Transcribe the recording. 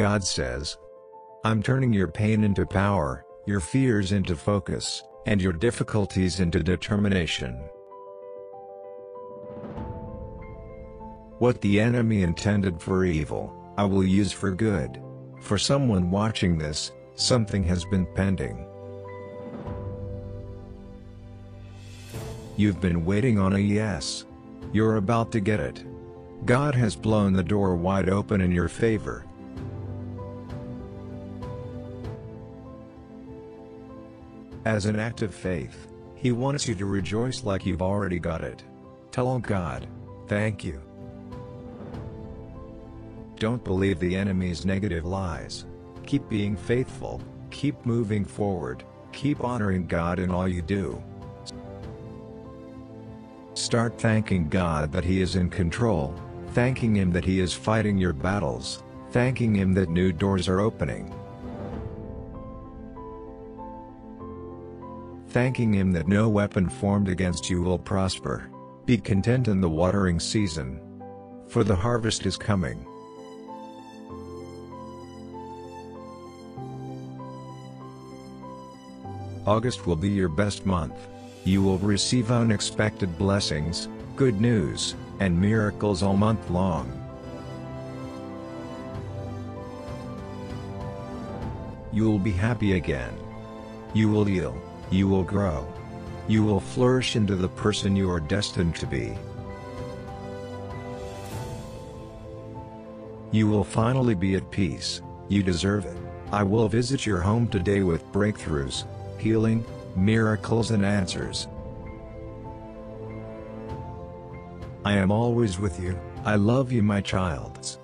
God says, I'm turning your pain into power, your fears into focus, and your difficulties into determination. What the enemy intended for evil, I will use for good. For someone watching this, something has been pending. You've been waiting on a yes. You're about to get it. God has blown the door wide open in your favor. As an act of faith, He wants you to rejoice like you've already got it. Tell God, thank you. Don't believe the enemy's negative lies. Keep being faithful, keep moving forward, keep honoring God in all you do. Start thanking God that He is in control, thanking Him that He is fighting your battles, thanking Him that new doors are opening. Thanking Him that no weapon formed against you will prosper. Be content in the watering season. For the harvest is coming. August will be your best month. You will receive unexpected blessings, good news, and miracles all month long. You will be happy again. You will heal, you will grow. You will flourish into the person you are destined to be. You will finally be at peace, you deserve it. I will visit your home today with breakthroughs, healing, miracles and answers. I am always with you, I love you my childs.